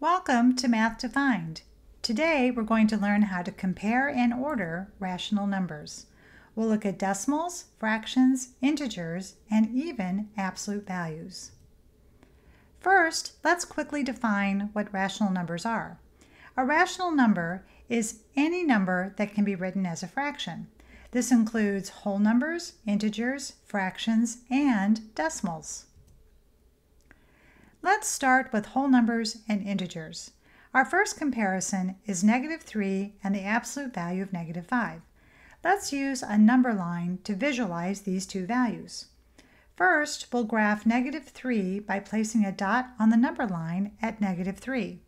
Welcome to Math Defined. Today we're going to learn how to compare and order rational numbers. We'll look at decimals, fractions, integers, and even absolute values. First, let's quickly define what rational numbers are. A rational number is any number that can be written as a fraction. This includes whole numbers, integers, fractions, and decimals. Let's start with whole numbers and integers. Our first comparison is negative 3 and the absolute value of negative 5. Let's use a number line to visualize these two values. First, we'll graph negative 3 by placing a dot on the number line at negative 3.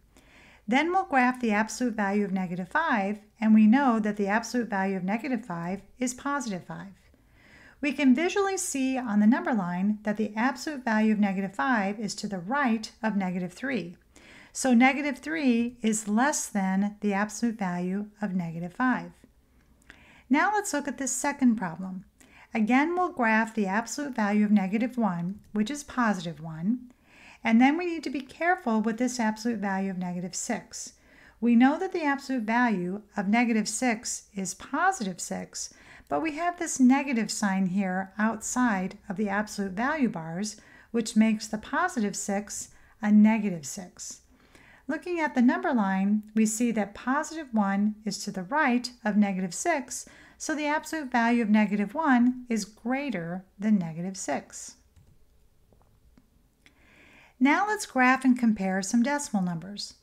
Then we'll graph the absolute value of negative 5, and we know that the absolute value of negative 5 is positive 5 we can visually see on the number line that the absolute value of negative 5 is to the right of negative 3. So negative 3 is less than the absolute value of negative 5. Now let's look at this second problem. Again, we'll graph the absolute value of negative 1, which is positive 1, and then we need to be careful with this absolute value of negative 6. We know that the absolute value of negative 6 is positive 6, but we have this negative sign here outside of the absolute value bars, which makes the positive 6 a negative 6. Looking at the number line, we see that positive 1 is to the right of negative 6, so the absolute value of negative 1 is greater than negative 6. Now let's graph and compare some decimal numbers.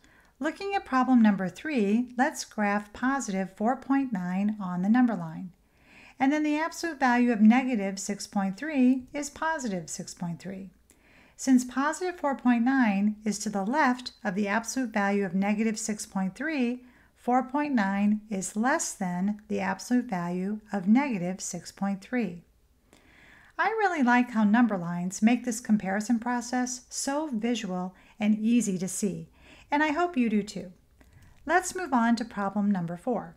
Looking at problem number 3, let's graph positive 4.9 on the number line. And then the absolute value of negative 6.3 is positive 6.3. Since positive 4.9 is to the left of the absolute value of negative 6.3, 4.9 is less than the absolute value of negative 6.3. I really like how number lines make this comparison process so visual and easy to see, and I hope you do too. Let's move on to problem number four.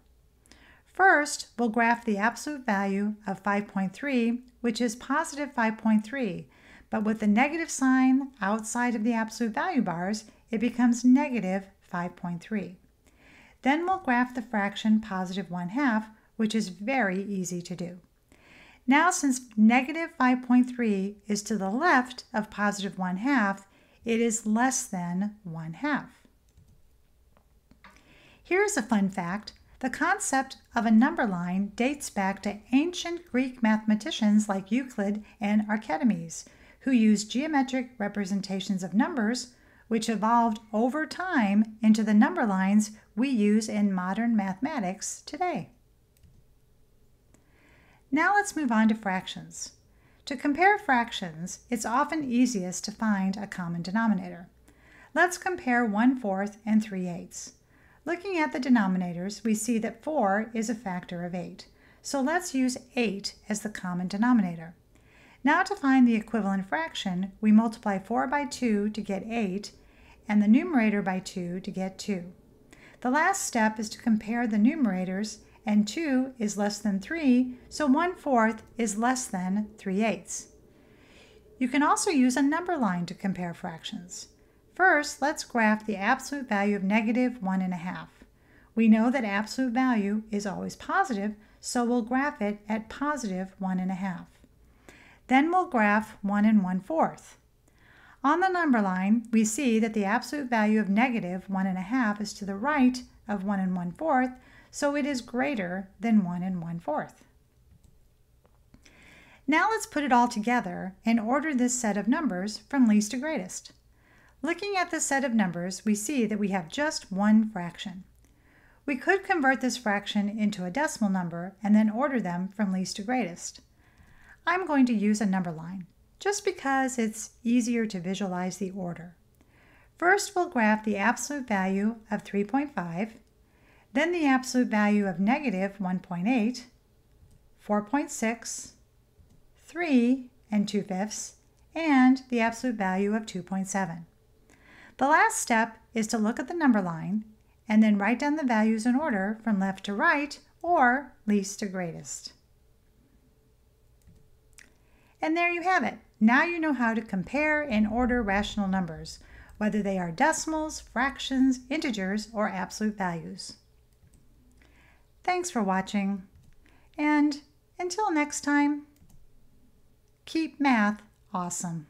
First, we'll graph the absolute value of 5.3, which is positive 5.3, but with the negative sign outside of the absolute value bars, it becomes negative 5.3. Then we'll graph the fraction positive 1 half, which is very easy to do. Now, since negative 5.3 is to the left of positive 1 half, it is less than 1 half. Here's a fun fact. The concept of a number line dates back to ancient Greek mathematicians like Euclid and Archimedes, who used geometric representations of numbers, which evolved over time into the number lines we use in modern mathematics today. Now let's move on to fractions. To compare fractions, it's often easiest to find a common denominator. Let's compare 1 fourth and 3 eighths. Looking at the denominators, we see that 4 is a factor of 8. So let's use 8 as the common denominator. Now to find the equivalent fraction, we multiply 4 by 2 to get 8, and the numerator by 2 to get 2. The last step is to compare the numerators, and 2 is less than 3, so 1 fourth is less than 3 eighths. You can also use a number line to compare fractions. First, let's graph the absolute value of negative 1.5. We know that absolute value is always positive, so we'll graph it at positive 1.5. Then we'll graph 1 and 1 fourth. On the number line, we see that the absolute value of negative 1.5 is to the right of 1 and 1 fourth, so it is greater than 1 and 1 fourth. Now let's put it all together and order this set of numbers from least to greatest. Looking at this set of numbers, we see that we have just one fraction. We could convert this fraction into a decimal number and then order them from least to greatest. I'm going to use a number line, just because it's easier to visualize the order. First, we'll graph the absolute value of 3.5, then the absolute value of negative 1.8, 4.6, 3 and 2 fifths, and the absolute value of 2.7. The last step is to look at the number line and then write down the values in order from left to right or least to greatest. And there you have it. Now you know how to compare and order rational numbers. whether they are decimals, fractions, integers, or absolute values. Thanks for watching, and until next time, keep math awesome.